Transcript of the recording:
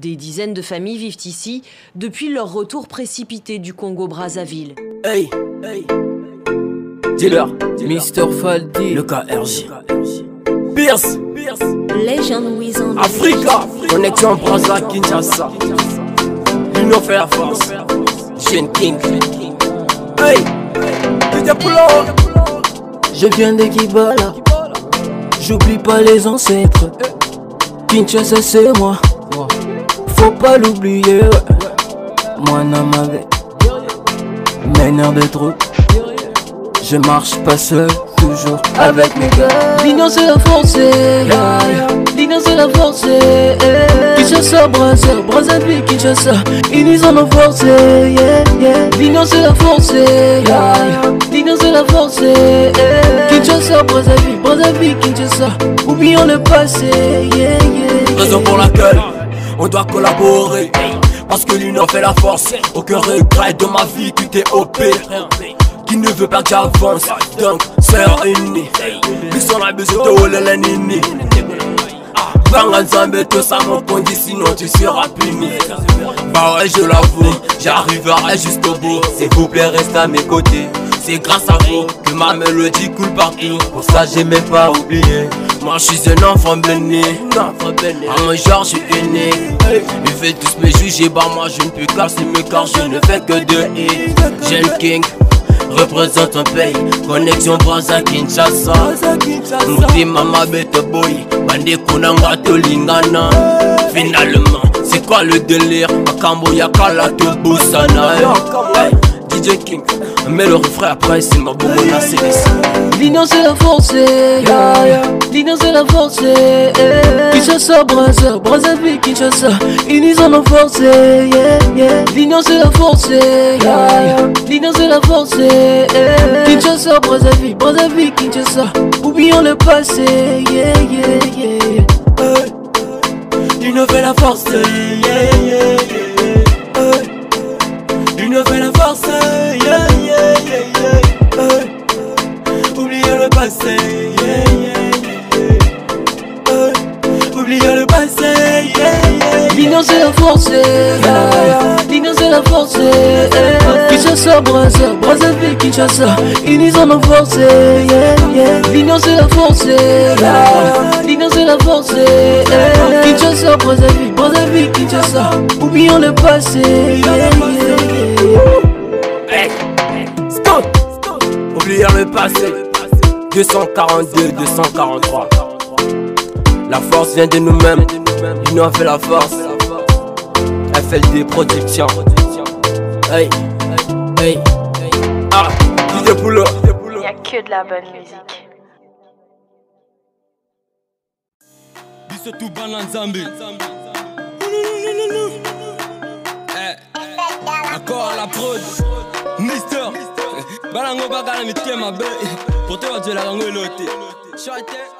Des dizaines de familles vivent ici depuis leur retour précipité du Congo-Brazzaville. Hey, hey. Dealer, Mr. Faldi, le KRJ. Pierce, Legend Wizard. Africa, connexion Brazza, Kinshasa. L'union fait la force. Jeune King. Hey, DJ Pulo. Je viens de Kibala, j'oublie pas les ancêtres. Kinshasa c'est moi, faut pas l'oublier. ouais. Moi Namave, meneur de troupe. Je marche pas seul, toujours avec mes gars. L'union c'est la force, l'union c'est la force. eh. Kinshasa, Brazza, Brazzaville, Kinshasa, unissons nos forces. yeah, yeah. L'union c'est la force, l'union c'est la force. Kinshasa, Brazzaville, Brazzaville, Kinshasa, oublions le passé. Yeah, yeah, Raison pour laquelle on doit collaborer. Parce que l'union fait la force. Aucun regret de ma vie, tu t'es OP. Qui ne veut pas que j'avance. Donc, sœur unie. Ils sont la besoin de Olele Nini. Banga Nzambe, tout ça mon condi, sinon tu seras puni. Bah ouais, je l'avoue, j'arriverai jusqu'au bout. S'il vous plaît, reste à mes côtés. C'est grâce à vous que ma mélodie coule partout. Pour ça, j'ai même pas oublié. Moi, je suis un enfant béni. À mon genre, je suis unique. Ils veulent tous me juger, bah moi, je ne peux mes car je ne fais que de hits. Jeune King. Représente un pays, connexion Brazza Kinshasa Mutima mabete boy, bande kunanga tolingana Finalement, c'est quoi le délire? Makambo ya kala tobusana hey, DJ King, mets le refrain après c'est ma CDC L'union c'est la force, yeah, yeah. l'union c'est la force. eh, eh. Kinshasa, Brazzaville, Kinshasa, unissons nos forces. yeah, yeah. C'est la force, yeah, yeah. c'est la force. eh, eh. Kinshasa, Brazzaville, Brazzaville, Kinshasa, oublions le passé. Yeah, yeah, yeah. Fait la force, yeah, yeah, yeah. L'union c'est la force, l'union c'est la force. Kinshasa, Brazza, Brazzaville, Kinshasa, unissons nos forces. L'union c'est la force, l'union c'est la force. Kinshasa, Brazzaville, Brazzaville, Kinshasa, oublions le passé. Oubliez le passé. 242, 243. La force vient de nous-mêmes. L'union fait la force. FLD Production. Hey, hey, ah, DJ Poulo. N'y a que de la bonne musique. biso tu bana nzambe Eh, encore à la prod mister baka na mitema mabe po te bazelaka yango elo te Short, eh.